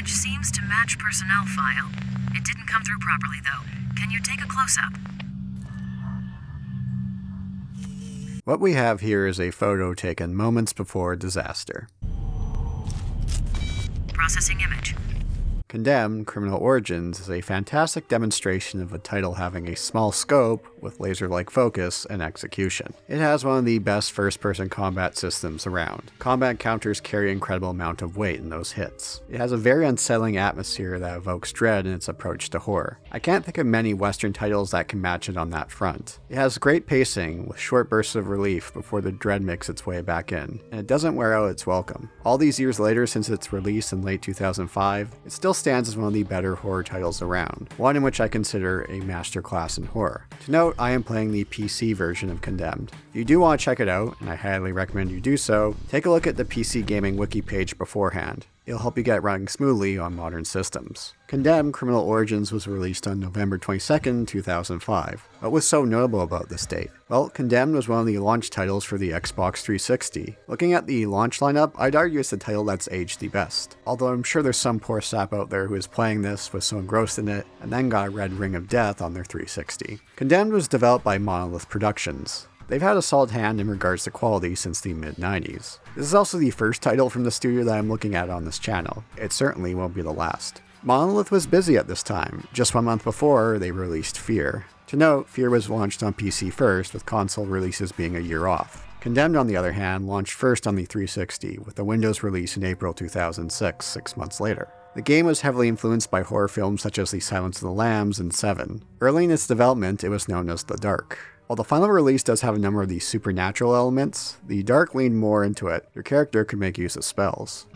image seems to match personnel file. It didn't come through properly, though. Can you take a close up? What we have here is a photo taken moments before disaster. Processing image. Condemned Criminal Origins is a fantastic demonstration of a title having a small scope with laser like focus and execution. It has one of the best first person combat systems around. Combat counters carry incredible amount of weight in those hits. It has a very unsettling atmosphere that evokes dread in its approach to horror. I can't think of many Western titles that can match it on that front. It has great pacing with short bursts of relief before the dread makes its way back in, and it doesn't wear out its welcome. All these years later since its release in late 2005, it still stands as one of the better horror titles around, one in which I consider a masterclass in horror. To note, I am playing the PC version of Condemned. If you do want to check it out, and I highly recommend you do so, take a look at the PC Gaming wiki page beforehand. It'll help you get running smoothly on modern systems. Condemned Criminal Origins was released on November 22, 2005. What was so notable about this date? Well, Condemned was one of the launch titles for the Xbox 360. Looking at the launch lineup, I'd argue it's the title that's aged the best. Although I'm sure there's some poor sap out there who is playing this, was so engrossed in it, and then got a red ring of death on their 360. Condemned was developed by Monolith Productions. They've had a solid hand in regards to quality since the mid 90s. This is also the first title from the studio that I'm looking at on this channel. It certainly won't be the last. Monolith was busy at this time. Just one month before, they released Fear. To note, Fear was launched on PC first, with console releases being a year off. Condemned, on the other hand, launched first on the 360, with a Windows release in April 2006, six months later. The game was heavily influenced by horror films such as The Silence of the Lambs and Seven. Early in its development, it was known as The Dark. While the final release does have a number of these supernatural elements, the Dark leaned more into it. Your character could make use of spells.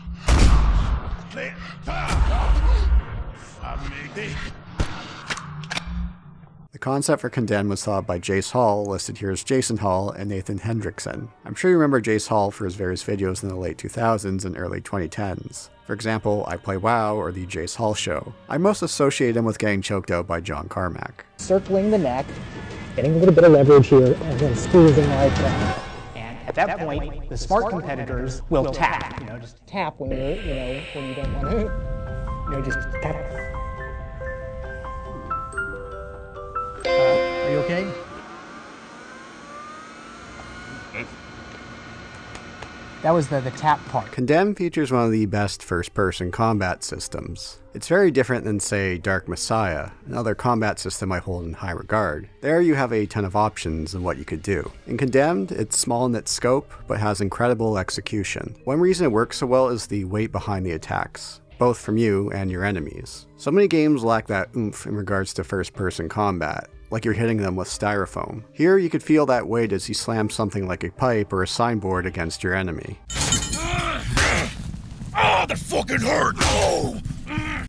The concept for Condemned was thought by Jace Hall, listed here as Jason Hall, and Nathan Hendrickson. I'm sure you remember Jace Hall for his various videos in the late 2000s and early 2010s. For example, I Play WoW or The Jace Hall Show. I most associate him with getting choked out by John Carmack. Circling the neck, getting a little bit of leverage here, and then squeezing like that. And at that point, the smart competitors will tap. You know, just tap when you're, you know, when you don't want to. You know, just tap. Uh, are you okay? That was the, the tap part. Condemned features one of the best first person combat systems. It's very different than, say, Dark Messiah, another combat system I hold in high regard. There you have a ton of options in what you could do. In Condemned, it's small in its scope, but has incredible execution. One reason it works so well is the weight behind the attacks both from you and your enemies. So many games lack that oomph in regards to first person combat, like you're hitting them with styrofoam. Here you could feel that weight as you slam something like a pipe or a signboard against your enemy. Oh, that fucking hurt! Oh!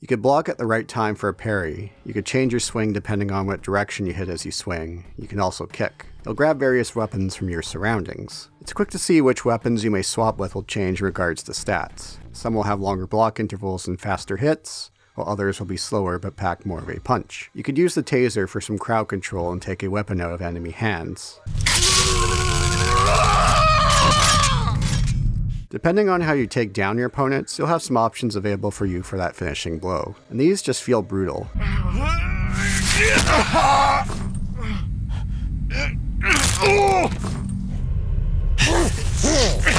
You could block at the right time for a parry. You could change your swing depending on what direction you hit as you swing. You can also kick. You'll grab various weapons from your surroundings. It's quick to see which weapons you may swap with will change in regards to stats. Some will have longer block intervals and faster hits, while others will be slower but pack more of a punch. You could use the taser for some crowd control and take a weapon out of enemy hands. Depending on how you take down your opponents, you'll have some options available for you for that finishing blow, and these just feel brutal.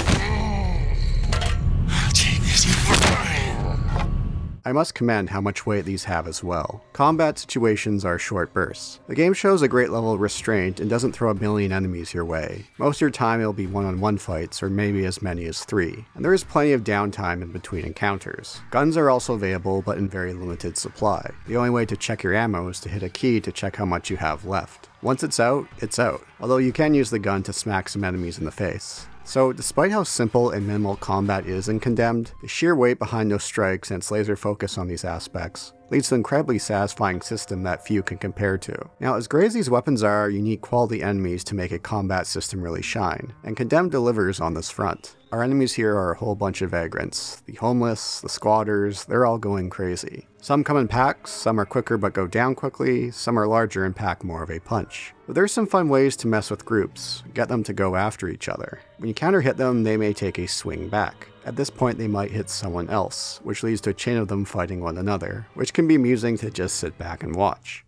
I must commend how much weight these have as well. Combat situations are short bursts. The game shows a great level of restraint and doesn't throw a million enemies your way. Most of your time it'll be one-on-one fights or maybe as many as three, and there is plenty of downtime in between encounters. Guns are also available but in very limited supply. The only way to check your ammo is to hit a key to check how much you have left. Once it's out, it's out, although you can use the gun to smack some enemies in the face. So, despite how simple and minimal combat is in Condemned, the sheer weight behind those strikes and its laser focus on these aspects leads to an incredibly satisfying system that few can compare to. Now, as great as these weapons are, you need quality enemies to make a combat system really shine, and Condemned delivers on this front. Our enemies here are a whole bunch of vagrants. The homeless, the squatters, they're all going crazy. Some come in packs, some are quicker but go down quickly, some are larger and pack more of a punch. But there's some fun ways to mess with groups, get them to go after each other. When you counter hit them, they may take a swing back. At this point, they might hit someone else, which leads to a chain of them fighting one another, which can be amusing to just sit back and watch.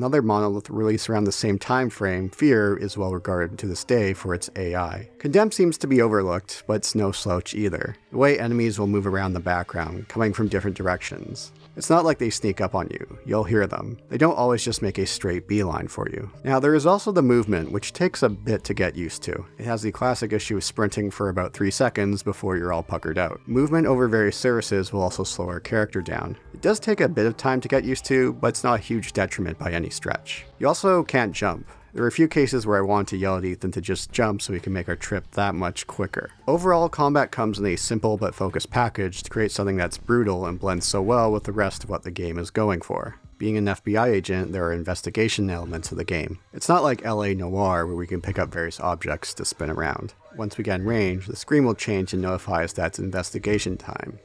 Another monolith released around the same time frame, Fear, is well regarded to this day for its AI. Condemned seems to be overlooked, but it's no slouch either. The way enemies will move around the background, coming from different directions. It's not like they sneak up on you, you'll hear them. They don't always just make a straight beeline for you. Now, there is also the movement, which takes a bit to get used to. It has the classic issue of sprinting for about 3 seconds before you're all puckered out. Movement over various surfaces will also slow our character down. It does take a bit of time to get used to, but it's not a huge detriment by any stretch. You also can't jump. There were a few cases where I wanted to yell at Ethan to just jump so we can make our trip that much quicker. Overall, combat comes in a simple but focused package to create something that's brutal and blends so well with the rest of what the game is going for. Being an FBI agent, there are investigation elements of the game. It's not like LA Noire where we can pick up various objects to spin around. Once we get in range, the screen will change and notify us that it's investigation time.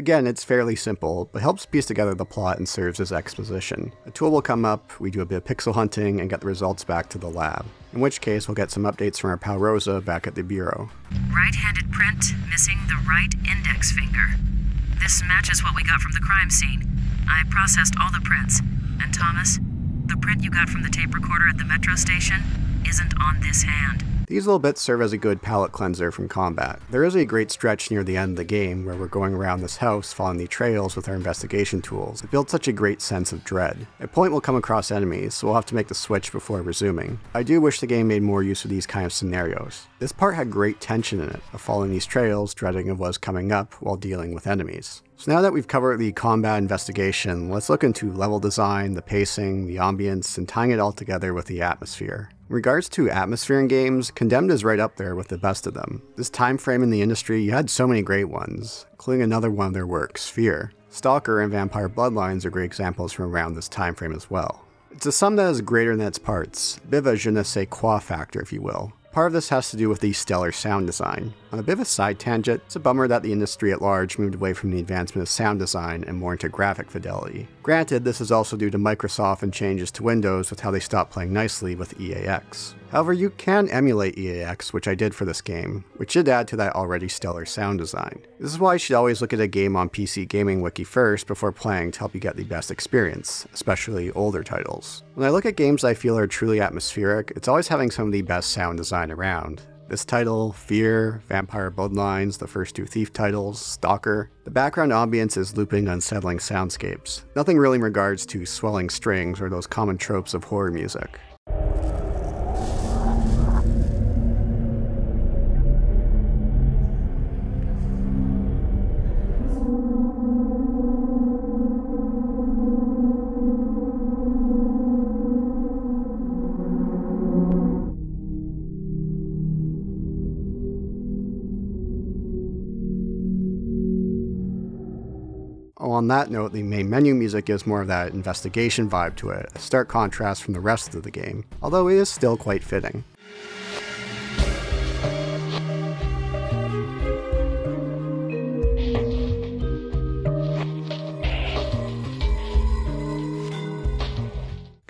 Again, it's fairly simple, but helps piece together the plot and serves as exposition. A tool will come up, we do a bit of pixel hunting, and get the results back to the lab. In which case, we'll get some updates from our pal Rosa back at the bureau. Right-handed print, missing the right index finger. This matches what we got from the crime scene. I processed all the prints. And Thomas, the print you got from the tape recorder at the metro station isn't on this hand. These little bits serve as a good palate cleanser from combat. There is a great stretch near the end of the game where we're going around this house following the trails with our investigation tools. It builds such a great sense of dread. At point we'll come across enemies, so we'll have to make the switch before resuming. I do wish the game made more use of these kind of scenarios. This part had great tension in it, of following these trails, dreading of what was coming up while dealing with enemies. So now that we've covered the combat investigation, let's look into level design, the pacing, the ambience, and tying it all together with the atmosphere. In regards to atmosphere in games, Condemned is right up there with the best of them. This time frame in the industry, you had so many great ones, including another one of their works, Fear. Stalker and Vampire Bloodlines are great examples from around this time frame as well. It's a sum that is greater than its parts, bit of a je ne sais quoi factor if you will. Part of this has to do with the stellar sound design. On a bit of a side tangent, it's a bummer that the industry at large moved away from the advancement of sound design and more into graphic fidelity. Granted, this is also due to Microsoft and changes to Windows with how they stopped playing nicely with EAX. However, you can emulate EAX, which I did for this game, which should add to that already stellar sound design. This is why you should always look at a game on PC Gaming Wiki first before playing to help you get the best experience, especially older titles. When I look at games I feel are truly atmospheric, it's always having some of the best sound design around. This title, Fear, Vampire Bloodlines, the first two Thief titles, Stalker, the background ambience is looping, unsettling soundscapes. Nothing really in regards to swelling strings or those common tropes of horror music. That note, the main menu music gives more of that investigation vibe to it, a stark contrast from the rest of the game, although it is still quite fitting.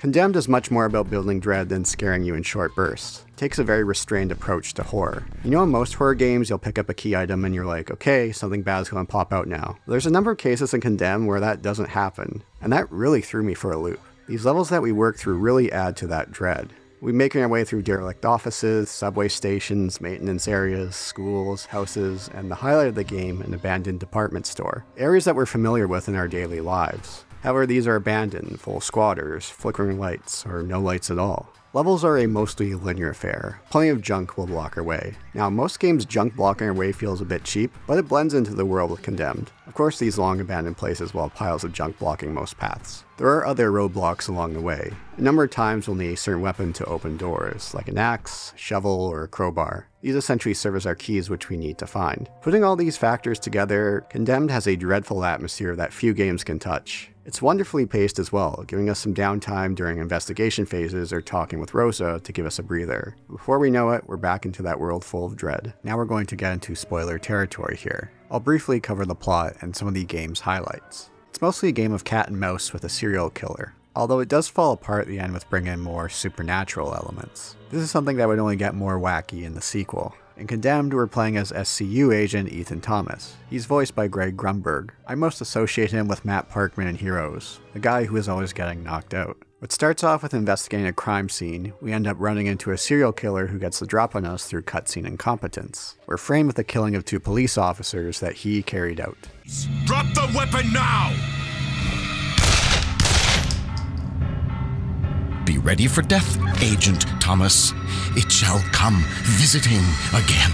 Condemned is much more about building dread than scaring you in short bursts. It takes a very restrained approach to horror. You know, in most horror games, you'll pick up a key item and you're like, okay, something bad's gonna pop out now. There's a number of cases in Condemned where that doesn't happen, and that really threw me for a loop. These levels that we work through really add to that dread. We're making our way through derelict offices, subway stations, maintenance areas, schools, houses, and the highlight of the game, an abandoned department store. Areas that we're familiar with in our daily lives. However, these are abandoned, full of squatters, flickering lights, or no lights at all. Levels are a mostly linear affair. Plenty of junk will block our way. Now, most games junk blocking our way feels a bit cheap, but it blends into the world with Condemned. Of course, these long abandoned places will have piles of junk blocking most paths. There are other roadblocks along the way. A number of times we'll need a certain weapon to open doors, like an axe, shovel, or a crowbar. These essentially serve as our keys which we need to find. Putting all these factors together, Condemned has a dreadful atmosphere that few games can touch. It's wonderfully paced as well, giving us some downtime during investigation phases or talking with Rosa to give us a breather. Before we know it, we're back into that world full of dread. Now we're going to get into spoiler territory here. I'll briefly cover the plot and some of the game's highlights. It's mostly a game of cat and mouse with a serial killer, although it does fall apart at the end with bringing in more supernatural elements. This is something that would only get more wacky in the sequel. In Condemned, we're playing as SCU agent Ethan Thomas. He's voiced by Greg Grunberg. I most associate him with Matt Parkman in Heroes, the guy who is always getting knocked out. What starts off with investigating a crime scene, we end up running into a serial killer who gets the drop on us through cutscene incompetence. We're framed with the killing of two police officers that he carried out. Drop the weapon now! Be ready for death, Agent Thomas. It shall come visiting again.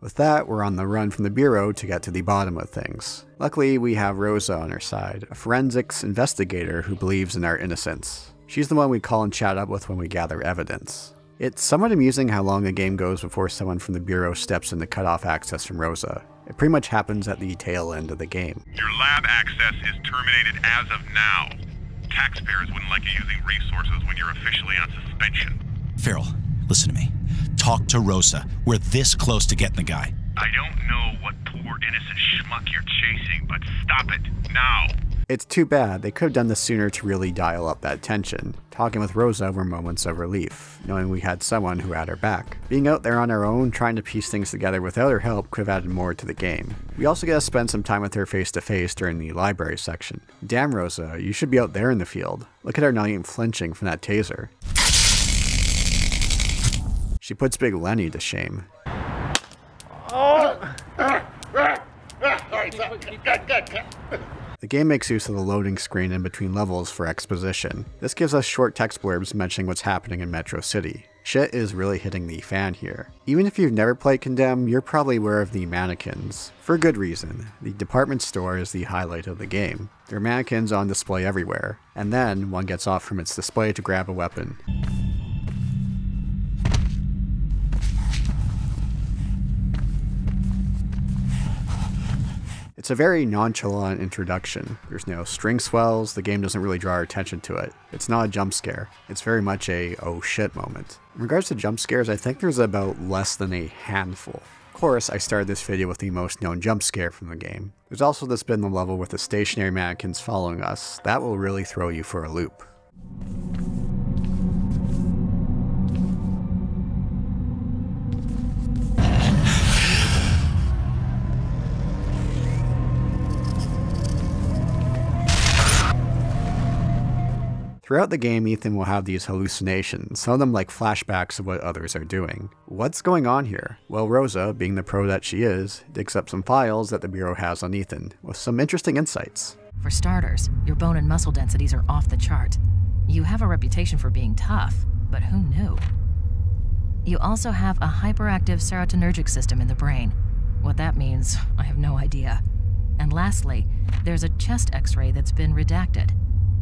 With that, we're on the run from the Bureau to get to the bottom of things. Luckily, we have Rosa on our side, a forensics investigator who believes in our innocence. She's the one we call and chat up with when we gather evidence. It's somewhat amusing how long the game goes before someone from the Bureau steps in to cut off access from Rosa. It pretty much happens at the tail end of the game. Your lab access is terminated as of now. Taxpayers wouldn't like you using resources when you're officially on suspension. Farrell, listen to me. Talk to Rosa. We're this close to getting the guy. I don't know what poor innocent schmuck you're chasing, but stop it now. It's too bad. They could have done this sooner to really dial up that tension. Talking with Rosa were moments of relief, knowing we had someone who had her back. Being out there on our own, trying to piece things together without her help could have added more to the game. We also get to spend some time with her face to face during the library section. Damn, Rosa, you should be out there in the field. Look at her not even flinching from that taser. She puts Big Lenny to shame. Oh. The game makes use of the loading screen in between levels for exposition. This gives us short text blurbs mentioning what's happening in Metro City. Shit is really hitting the fan here. Even if you've never played Condemn, you're probably aware of the mannequins. For good reason. The department store is the highlight of the game. There are mannequins on display everywhere, and then one gets off from its display to grab a weapon. It's a very nonchalant introduction. There's no string swells, the game doesn't really draw our attention to it. It's not a jump scare. It's very much a oh shit moment. In regards to jump scares, I think there's about less than a handful. Of course, I started this video with the most known jump scare from the game. There's also this bit in the level with the stationary mannequins following us. That will really throw you for a loop. Throughout the game, Ethan will have these hallucinations, some of them like flashbacks of what others are doing. What's going on here? Well, Rosa, being the pro that she is, digs up some files that the Bureau has on Ethan, with some interesting insights. For starters, your bone and muscle densities are off the chart. You have a reputation for being tough, but who knew? You also have a hyperactive serotonergic system in the brain. What that means, I have no idea. And lastly, there's a chest x ray that's been redacted.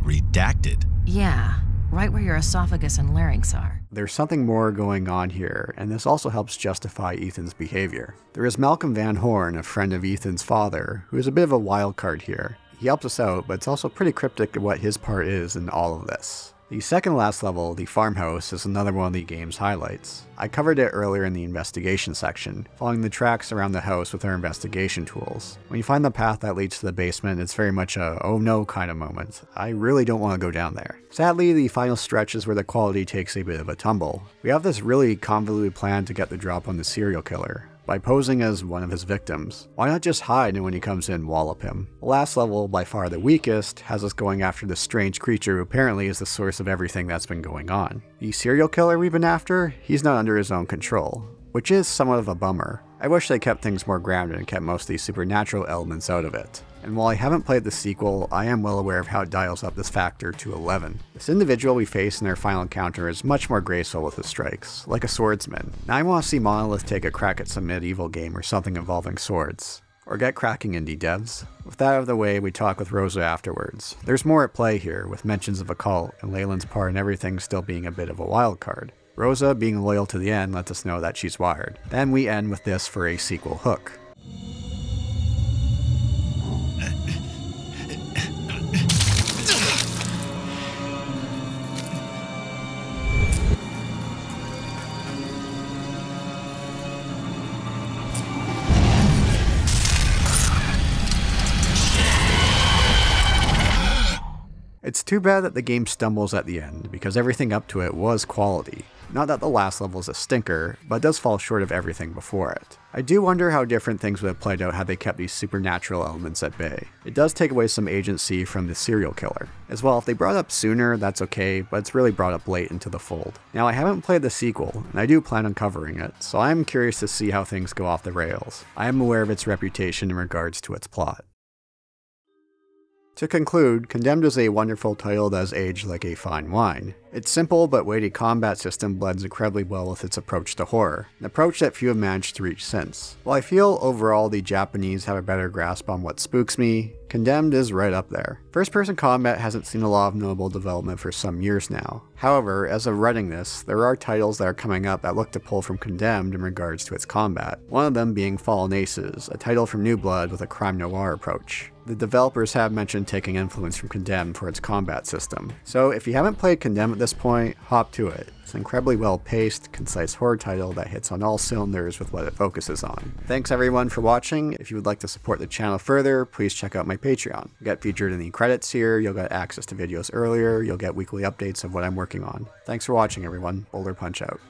Redacted? Yeah, right where your esophagus and larynx are. There's something more going on here, and this also helps justify Ethan's behavior. There is Malcolm Van Horn, a friend of Ethan's father, who is a bit of a wild card here. He helps us out, but it's also pretty cryptic what his part is in all of this. The second last level, the farmhouse, is another one of the game's highlights. I covered it earlier in the investigation section, following the tracks around the house with our investigation tools. When you find the path that leads to the basement, it's very much a oh no kind of moment. I really don't want to go down there. Sadly, the final stretch is where the quality takes a bit of a tumble. We have this really convoluted plan to get the drop on the serial killer, by posing as one of his victims. Why not just hide and when he comes in, wallop him? The last level, by far the weakest, has us going after this strange creature who apparently is the source of everything that's been going on. The serial killer we've been after, he's not under his own control, which is somewhat of a bummer. I wish they kept things more grounded and kept most of these supernatural elements out of it. And while I haven't played the sequel, I am well aware of how it dials up this factor to 11. This individual we face in their final encounter is much more graceful with his strikes, like a swordsman. Now I want to see Monolith take a crack at some medieval game or something involving swords. Or get cracking indie devs. With that out of the way, we talk with Rosa afterwards. There's more at play here, with mentions of a cult, and Leyland's part in everything still being a bit of a wild card. Rosa, being loyal to the end, lets us know that she's wired. Then we end with this for a sequel hook. Too bad that the game stumbles at the end, because everything up to it was quality. Not that the last level is a stinker, but does fall short of everything before it. I do wonder how different things would have played out had they kept these supernatural elements at bay. It does take away some agency from the serial killer. As well, if they brought up sooner, that's okay, but it's really brought up late into the fold. Now, I haven't played the sequel, and I do plan on covering it, so I'm curious to see how things go off the rails. I am aware of its reputation in regards to its plot. To conclude, Condemned is a wonderful title that has aged like a fine wine. Its simple but weighty combat system blends incredibly well with its approach to horror, an approach that few have managed to reach since. While I feel overall the Japanese have a better grasp on what spooks me, Condemned is right up there. First person combat hasn't seen a lot of notable development for some years now. However, as of writing this, there are titles that are coming up that look to pull from Condemned in regards to its combat, one of them being Fallen Aces, a title from New Blood with a crime noir approach. The developers have mentioned taking influence from Condemned for its combat system, so if you haven't played Condemned at this point, hop to it. It's an incredibly well paced, concise horror title that hits on all cylinders with what it focuses on. Thanks everyone for watching. If you would like to support the channel further, please check out my Patreon. You get featured in the credits here, you'll get access to videos earlier, you'll get weekly updates of what I'm working on. Thanks for watching everyone. Boulder Punch out.